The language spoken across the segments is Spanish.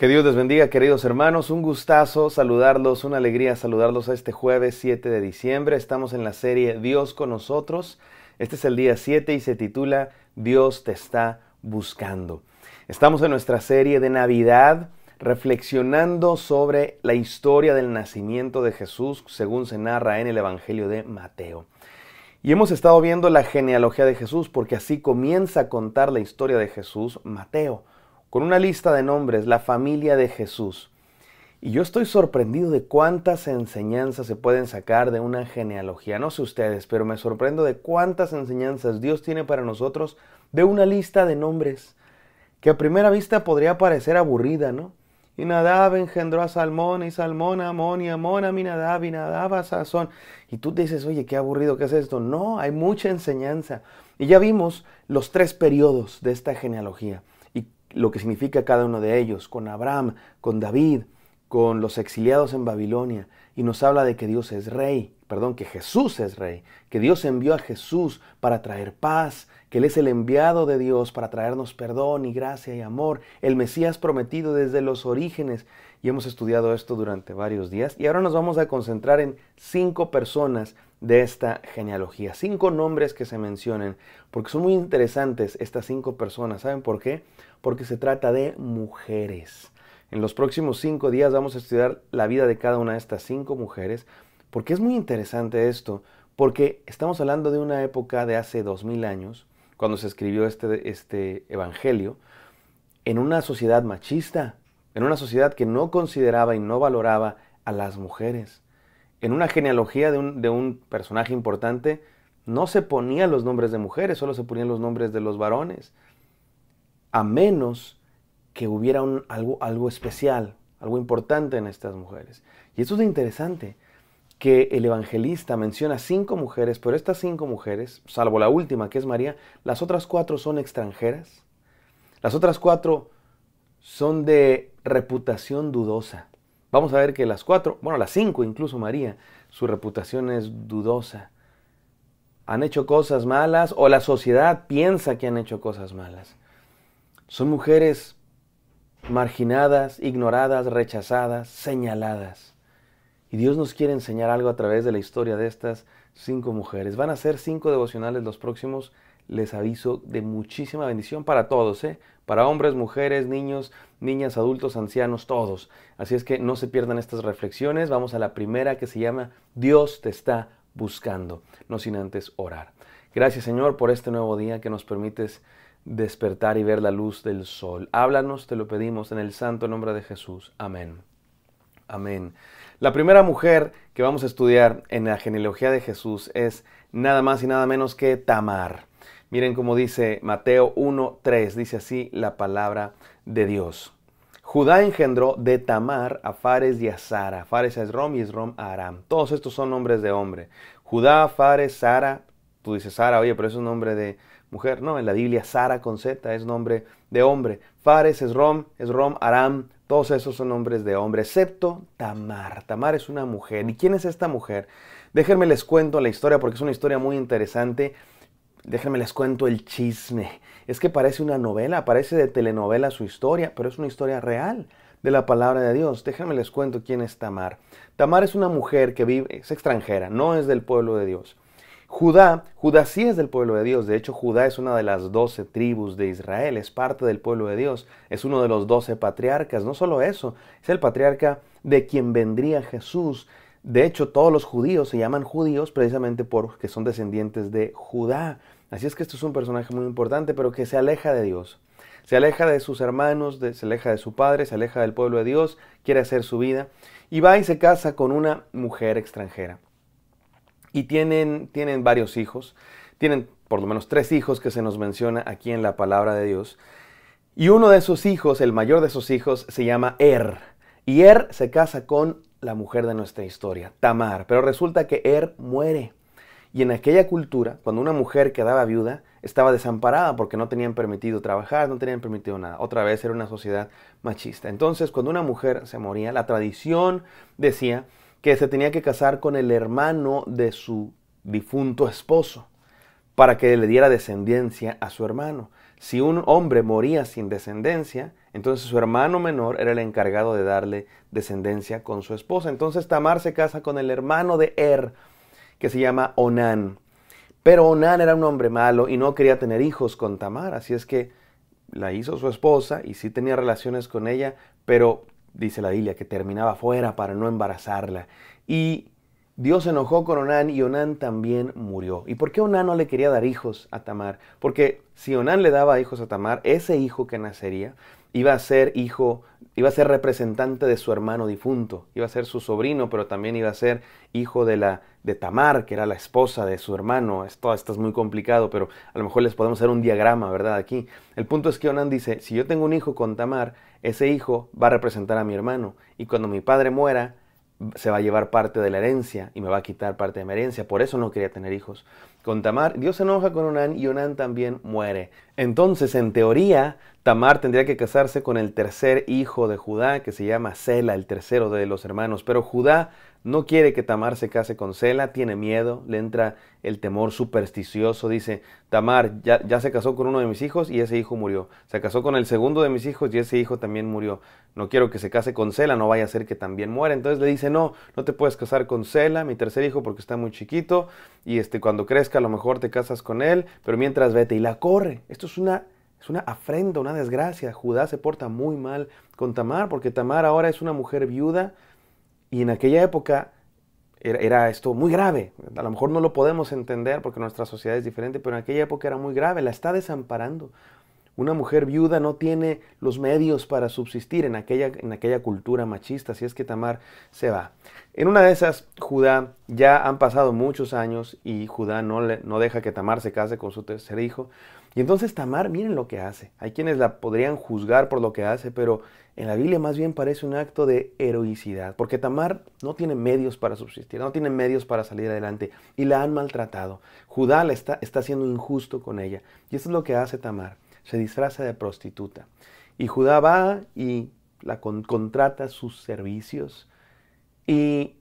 Que Dios les bendiga, queridos hermanos. Un gustazo saludarlos, una alegría saludarlos a este jueves 7 de diciembre. Estamos en la serie Dios con nosotros. Este es el día 7 y se titula Dios te está buscando. Estamos en nuestra serie de Navidad reflexionando sobre la historia del nacimiento de Jesús según se narra en el Evangelio de Mateo. Y hemos estado viendo la genealogía de Jesús porque así comienza a contar la historia de Jesús Mateo con una lista de nombres, la familia de Jesús. Y yo estoy sorprendido de cuántas enseñanzas se pueden sacar de una genealogía. No sé ustedes, pero me sorprendo de cuántas enseñanzas Dios tiene para nosotros de una lista de nombres que a primera vista podría parecer aburrida, ¿no? Y Nadab engendró a Salmón, y Salmón a Amón, y Amón a Minadab, y Nadab a Sazón. Y tú dices, oye, qué aburrido, ¿qué es esto? No, hay mucha enseñanza. Y ya vimos los tres periodos de esta genealogía lo que significa cada uno de ellos, con Abraham, con David, con los exiliados en Babilonia, y nos habla de que Dios es rey, perdón, que Jesús es rey, que Dios envió a Jesús para traer paz, que Él es el enviado de Dios para traernos perdón y gracia y amor, el Mesías prometido desde los orígenes. Y hemos estudiado esto durante varios días y ahora nos vamos a concentrar en cinco personas de esta genealogía, cinco nombres que se mencionen, porque son muy interesantes estas cinco personas. ¿Saben por qué? Porque se trata de mujeres. En los próximos cinco días vamos a estudiar la vida de cada una de estas cinco mujeres, porque es muy interesante esto, porque estamos hablando de una época de hace dos mil años, cuando se escribió este, este evangelio, en una sociedad machista, en una sociedad que no consideraba y no valoraba a las mujeres en una genealogía de un, personaje importante no se ponían los nombres de mujeres, solo se ponían los nombres de los varones, a menos que hubiera algo, algo especial, algo importante en estas mujeres. Y eso es interesante, que el evangelista menciona cinco mujeres, pero estas cinco mujeres, salvo la última que es María, las otras cuatro son extranjeras. Las otras cuatro son de reputación dudosa. Vamos a ver que las cuatro, bueno, las cinco, incluso María, su reputación es dudosa. Han hecho cosas malas o la sociedad piensa que han hecho cosas malas. Son mujeres marginadas, ignoradas, rechazadas, señaladas. Y Dios nos quiere enseñar algo a través de la historia de estas cinco mujeres. Van a ser cinco devocionales los próximos les aviso de muchísima bendición para todos, ¿eh? para hombres, mujeres, niños, niñas, adultos, ancianos, todos. Así es que no se pierdan estas reflexiones. Vamos a la primera que se llama Dios te está buscando, no sin antes orar. Gracias Señor por este nuevo día que nos permites despertar y ver la luz del sol. Háblanos, te lo pedimos en el santo nombre de Jesús. Amén. Amén. La primera mujer que vamos a estudiar en la genealogía de Jesús es nada más y nada menos que Tamar. Miren cómo dice Mateo 1.3, dice así la palabra de Dios. Judá engendró de Tamar a Fares y a Sara. Fares a Esrom y Esrom a Aram. Todos estos son nombres de hombre. Judá, Fares, Sara. Tú dices Sara, oye, pero es un nombre de mujer. No, en la Biblia Sara con Z es nombre de hombre. Fares, Esrom, Esrom, Aram. Todos esos son nombres de hombre, excepto Tamar. Tamar es una mujer. ¿Y quién es esta mujer? Déjenme les cuento la historia porque es una historia muy interesante Déjenme les cuento el chisme. Es que parece una novela, parece de telenovela su historia, pero es una historia real de la palabra de Dios. Déjenme les cuento quién es Tamar. Tamar es una mujer que vive, es extranjera, no es del pueblo de Dios. Judá, Judá sí es del pueblo de Dios. De hecho, Judá es una de las doce tribus de Israel, es parte del pueblo de Dios, es uno de los doce patriarcas. No solo eso, es el patriarca de quien vendría Jesús. De hecho, todos los judíos se llaman judíos precisamente porque son descendientes de Judá. Así es que esto es un personaje muy importante, pero que se aleja de Dios. Se aleja de sus hermanos, se aleja de su padre, se aleja del pueblo de Dios, quiere hacer su vida y va y se casa con una mujer extranjera. Y tienen, tienen varios hijos, tienen por lo menos tres hijos que se nos menciona aquí en la palabra de Dios. Y uno de esos hijos, el mayor de esos hijos, se llama Er. Y Er se casa con la mujer de nuestra historia, Tamar. Pero resulta que Er muere. Y en aquella cultura, cuando una mujer quedaba viuda, estaba desamparada porque no tenían permitido trabajar, no tenían permitido nada. Otra vez era una sociedad machista. Entonces, cuando una mujer se moría, la tradición decía que se tenía que casar con el hermano de su difunto esposo para que le diera descendencia a su hermano. Si un hombre moría sin descendencia, entonces su hermano menor era el encargado de darle descendencia con su esposa. Entonces Tamar se casa con el hermano de Er, que se llama Onán. Pero Onán era un hombre malo y no quería tener hijos con Tamar, así es que la hizo su esposa y sí tenía relaciones con ella, pero dice la Biblia que terminaba fuera para no embarazarla. Y Dios se enojó con Onán y Onán también murió. ¿Y por qué Onán no le quería dar hijos a Tamar? Porque si Onán le daba hijos a Tamar, ese hijo que nacería iba a ser hijo, iba a ser representante de su hermano difunto, iba a ser su sobrino, pero también iba a ser hijo de la de Tamar, que era la esposa de su hermano. Esto, esto es muy complicado, pero a lo mejor les podemos hacer un diagrama, ¿verdad? Aquí. El punto es que Onán dice, si yo tengo un hijo con Tamar, ese hijo va a representar a mi hermano, y cuando mi padre muera, se va a llevar parte de la herencia y me va a quitar parte de mi herencia. Por eso no quería tener hijos. Con Tamar, Dios se enoja con Onán y Onán también muere. Entonces, en teoría, Tamar tendría que casarse con el tercer hijo de Judá, que se llama Sela, el tercero de los hermanos. Pero Judá no quiere que Tamar se case con Sela, tiene miedo, le entra el temor supersticioso. Dice, Tamar ya, ya, se casó con uno de mis hijos y ese hijo murió. Se casó con el segundo de mis hijos y ese hijo también murió. No quiero que se case con Sela, no vaya a ser que también muera. Entonces le dice, no, no te puedes casar con Sela, mi tercer hijo, porque está muy chiquito. Y este, cuando crezca a lo mejor te casas con él, pero mientras vete y la corre. Esto es una... Es una afrenta, una desgracia. Judá se porta muy mal con Tamar porque Tamar ahora es una mujer viuda, y en aquella época era, esto muy grave. A lo mejor no lo podemos entender porque nuestra sociedad es diferente, pero en aquella época era muy grave. La está desamparando. Una mujer viuda no tiene los medios para subsistir en aquella, en aquella cultura machista, si es que Tamar se va. En una de esas, Judá, ya han pasado muchos años y Judá no, le, no deja que Tamar se case con su tercer hijo. Y entonces Tamar, miren lo que hace. Hay quienes la podrían juzgar por lo que hace, pero en la Biblia más bien parece un acto de heroicidad, porque Tamar no tiene medios para subsistir, no tiene medios para salir adelante y la han maltratado. Judá está, está siendo injusto con ella. Y eso es lo que hace Tamar. Se disfraza de prostituta. Y Judá va y la contrata sus servicios y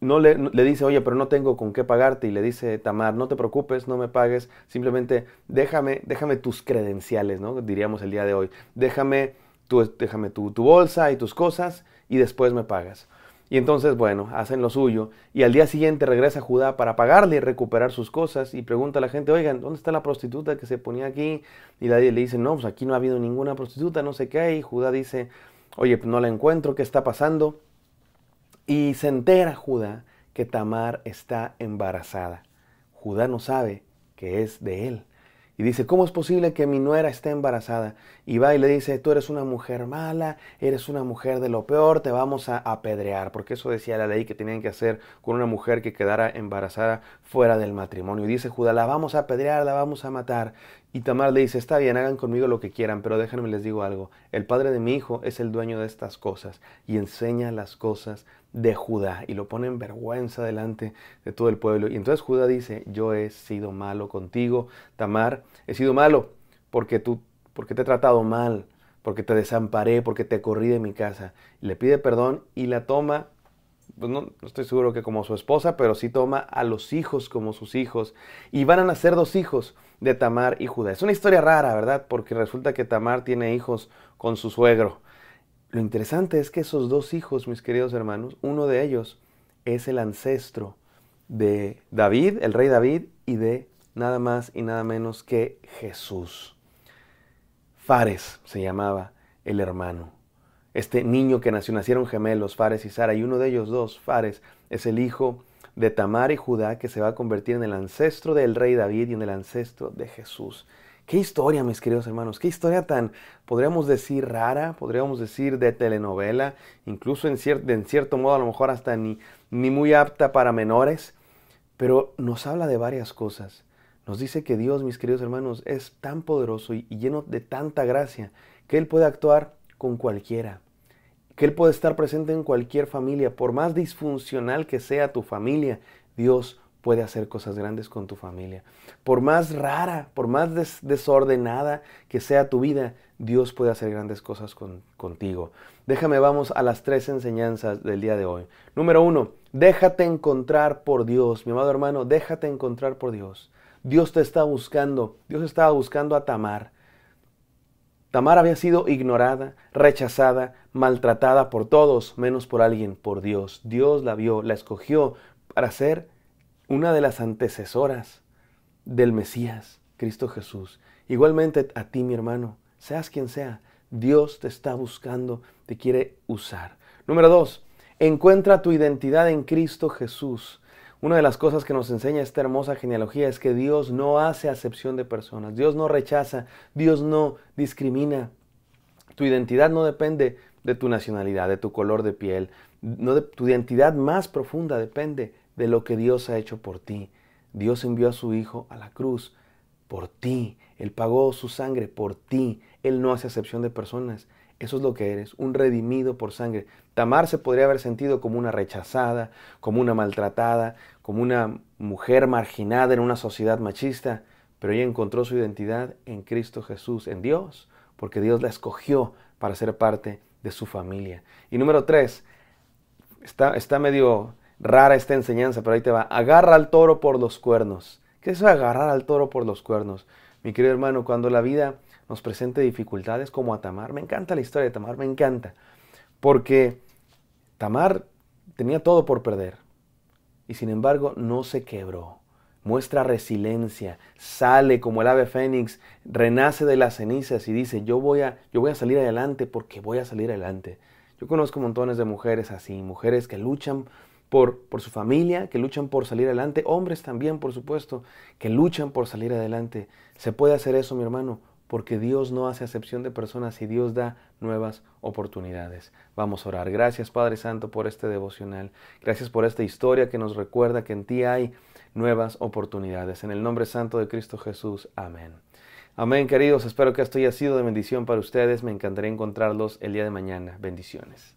no le, le, dice, oye, pero no tengo con qué pagarte. Y le dice Tamar, no te preocupes, no me pagues, simplemente déjame, déjame tus credenciales, ¿no? Diríamos el día de hoy. Déjame, tu, déjame tu, tu bolsa y tus cosas y después me pagas. Y entonces, bueno, hacen lo suyo. Y al día siguiente regresa Judá para pagarle y recuperar sus cosas. Y pregunta a la gente, oigan, ¿dónde está la prostituta que se ponía aquí? Y nadie le dice, no, pues aquí no ha habido ninguna prostituta, no sé qué. Y Judá dice, oye, pues no la encuentro, ¿qué está pasando? Y se entera Judá que Tamar está embarazada. Judá no sabe que es de él. Y dice, ¿cómo es posible que mi nuera esté embarazada? Y va y le dice, tú eres una mujer mala, eres una mujer de lo peor, te vamos a apedrear. Porque eso decía la ley que tenían que hacer con una mujer que quedara embarazada fuera del matrimonio. Y dice Judá, la vamos a apedrear, la vamos a matar. Y Tamar le dice, está bien, hagan conmigo lo que quieran, pero déjenme les digo algo. El padre de mi hijo es el dueño de estas cosas y enseña las cosas de Judá y lo pone en vergüenza delante de todo el pueblo. Y entonces Judá dice, yo he sido malo contigo, Tamar, he sido malo porque tú, porque te he tratado mal, porque te desamparé, porque te corrí de mi casa. le pide perdón y la toma, pues no, no, estoy seguro que como su esposa, pero sí toma a los hijos como sus hijos. Y van a nacer dos hijos de Tamar y Judá. Es una historia rara, ¿verdad? Porque resulta que Tamar tiene hijos con su suegro. Lo interesante es que esos dos hijos, mis queridos hermanos, uno de ellos es el ancestro de David, el rey David, y de nada más y nada menos que Jesús. Fares se llamaba el hermano. Este niño que nació, nacieron gemelos, Fares y Sara, y uno de ellos dos, Fares, es el hijo de Tamar y Judá que se va a convertir en el ancestro del rey David y en el ancestro de Jesús. Qué historia, mis queridos hermanos, qué historia tan, podríamos decir, rara, podríamos decir de telenovela, incluso en, cierto modo a lo mejor hasta ni, ni muy apta para menores, pero nos habla de varias cosas. Nos dice que Dios, mis queridos hermanos, es tan poderoso y, y lleno de tanta gracia que Él puede actuar con cualquiera, que Él puede estar presente en cualquier familia, por más disfuncional que sea tu familia, Dios puede hacer cosas grandes con tu familia. Por más rara, por más desordenada que sea tu vida, Dios puede hacer grandes cosas contigo. Déjame, vamos a las tres enseñanzas del día de hoy. Número uno, déjate encontrar por Dios. Mi amado hermano, déjate encontrar por Dios. Dios te está buscando. Dios estaba buscando a Tamar. Tamar había sido ignorada, rechazada, maltratada por todos, menos por alguien, por Dios. Dios la vio, la escogió para ser una de las antecesoras del Mesías, Cristo Jesús. Igualmente a ti, mi hermano, seas quien sea, Dios te está buscando, te quiere usar. Número dos, encuentra tu identidad en Cristo Jesús. Una de las cosas que nos enseña esta hermosa genealogía es que Dios no hace acepción de personas, Dios no rechaza, Dios no discrimina. Tu identidad no depende de tu nacionalidad, de tu color de piel, no de, tu identidad más profunda depende de lo que Dios ha hecho por ti. Dios envió a su Hijo a la cruz por ti. Él pagó su sangre por ti. Él no hace acepción de personas. Eso es lo que eres, un redimido por sangre. Tamar se podría haber sentido como una rechazada, como una maltratada, como una mujer marginada en una sociedad machista, pero ella encontró su identidad en Cristo Jesús, en Dios, porque Dios la escogió para ser parte de su familia. Y número tres, está, está medio rara esta enseñanza, pero ahí te va. Agarra al toro por los cuernos. ¿Qué es agarrar al toro por los cuernos? Mi querido hermano, cuando la vida nos presente dificultades como a Tamar, me encanta la historia de Tamar, me encanta, porque Tamar tenía todo por perder y sin embargo no se quebró. Muestra resiliencia, sale como el ave fénix, renace de las cenizas y dice, yo voy a, yo voy a salir adelante porque voy a salir adelante. Yo conozco montones de mujeres así, mujeres que luchan por, por su familia, que luchan por salir adelante, hombres también, por supuesto, que luchan por salir adelante. Se puede hacer eso, mi hermano, porque Dios no hace acepción de personas y Dios da nuevas oportunidades. Vamos a orar. Gracias Padre Santo por este devocional. Gracias por esta historia que nos recuerda que en ti hay nuevas oportunidades. En el nombre santo de Cristo Jesús. Amén. Amén, queridos. Espero que esto haya sido de bendición para ustedes. Me encantaría encontrarlos el día de mañana. Bendiciones.